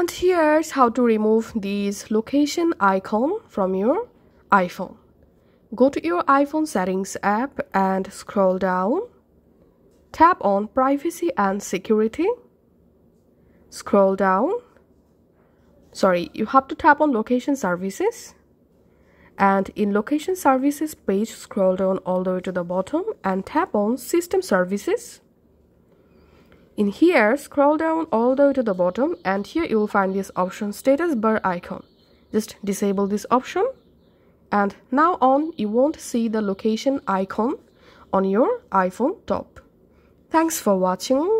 and here's how to remove this location icon from your iphone. Go to your iphone settings app and scroll down. Tap on privacy and security. Scroll down. Sorry you have to tap on location services. And in location services page scroll down all the way to the bottom and tap on system services in here scroll down all the way to the bottom and here you will find this option status bar icon. Just disable this option and now on you won't see the location icon on your iphone top. Thanks for watching